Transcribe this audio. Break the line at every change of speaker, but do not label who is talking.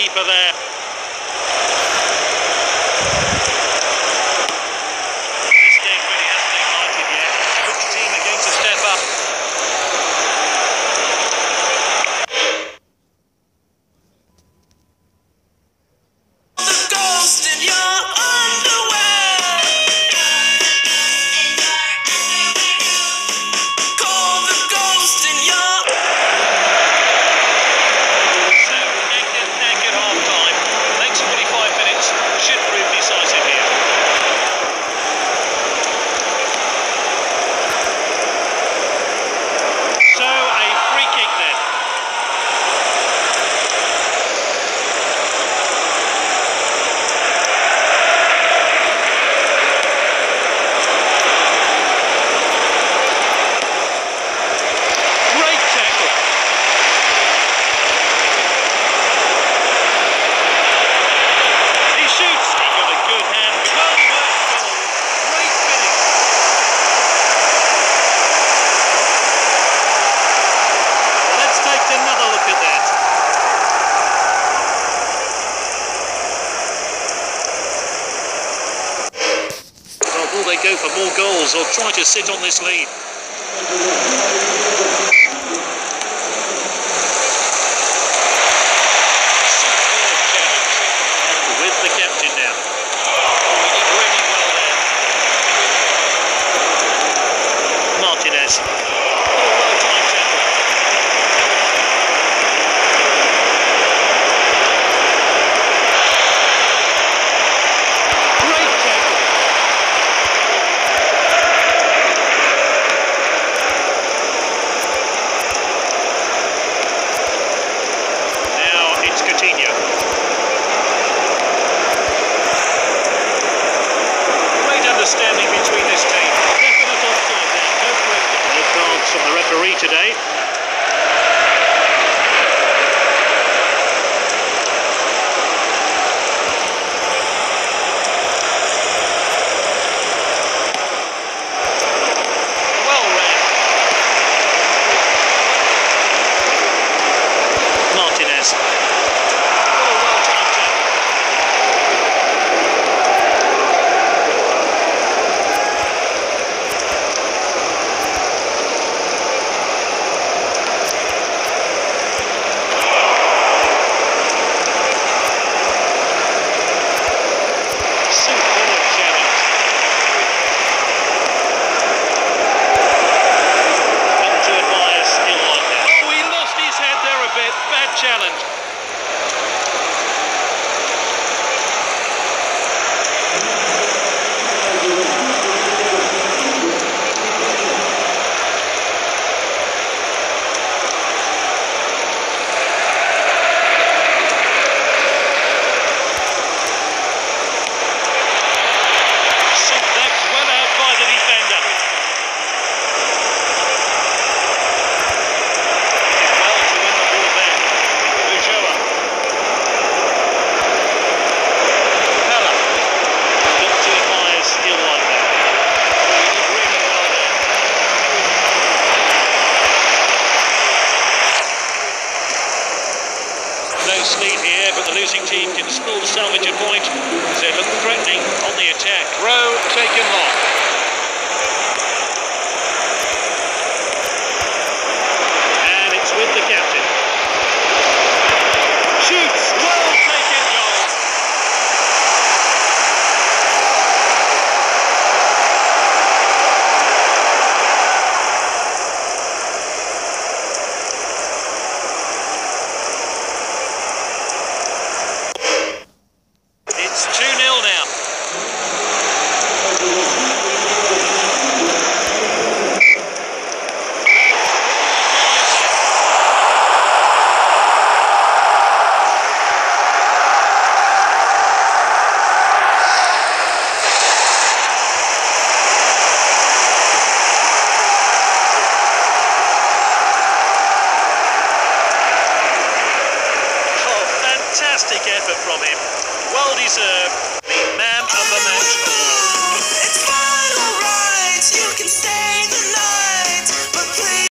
goalkeeper there. more goals or try to sit on this lead.